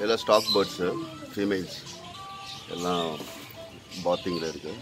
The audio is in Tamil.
எல்லாம் ஸ்டாக் பேர்ட்ஸு ஃபீமேல்ஸ் எல்லாம் பாத்திங்கில் இருக்குது